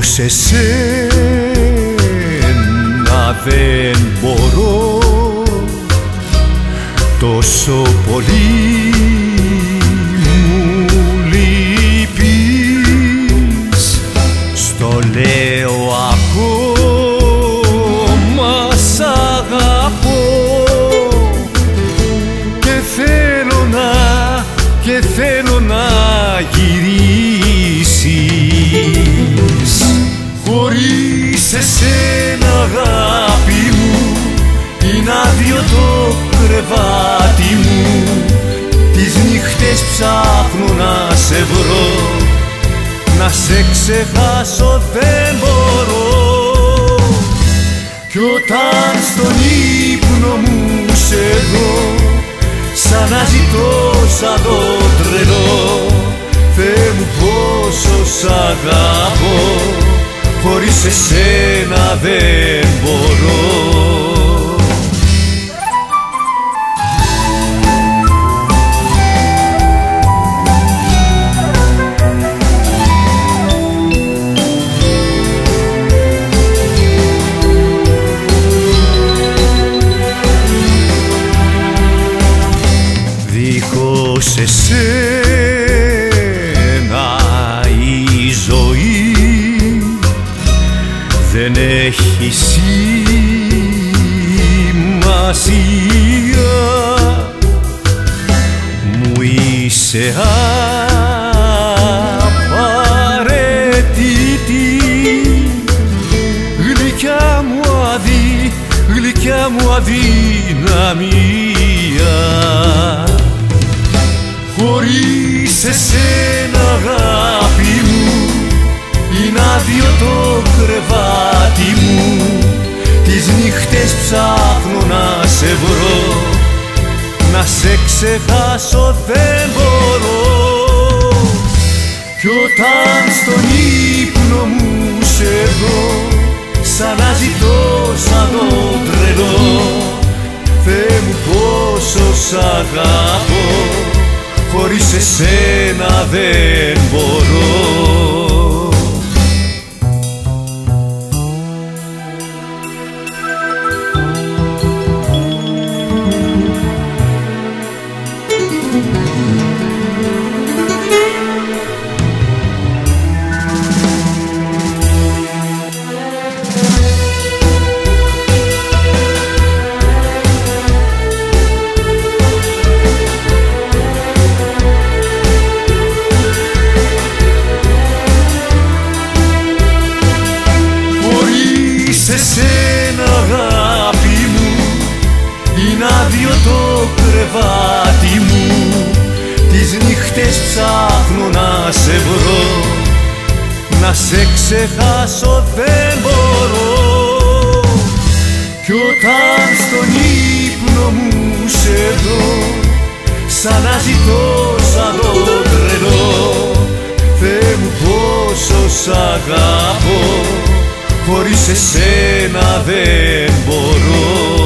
σε σένα δεν μπορώ τόσο πολύ είναι άδειο το κρεβάτι μου Τις νύχτες ψάχνω να σε βρω. Να σε ξεχάσω δεν μπορώ. Κι όταν στον ύπνο μου σε δω Σαν να ζητώ σαν το τρελό. Θεέ μου πόσο σ' αγαπώ Χωρίς εσένα δεν μπορώ δίχως εσένα η ζωή δεν έχει σημασία. Μου είσαι απαραίτητη. Γλυκιά μου αδύ, γλυκιά μου αδυναμία Χωρίς εσένα αγάπη μου Είναι άδειο το κρεβάτι μου. Τις νύχτες ψάχνω να σε βρω Να σε ξεχάσω δεν μπορώ. Κι όταν στον ύπνο μου σε δω Σαν να ζητώ σαν το τρελό Θεέ μου πόσο σ' αγαπώ χωρίς εσένα δεν μπορώ εσένα αγάπη μου Είναι άδειο το κρεβάτι μου. Τις νύχτες ψάχνω να σε βρω. Να σε ξεχάσω δεν μπορώ. Κι όταν στον ύπνο μου σε δω Σαν να ζητώ σαν το τρελό Θεέ μου πόσο σ' αγαπώ χωρίς εσένα δεν μπορώ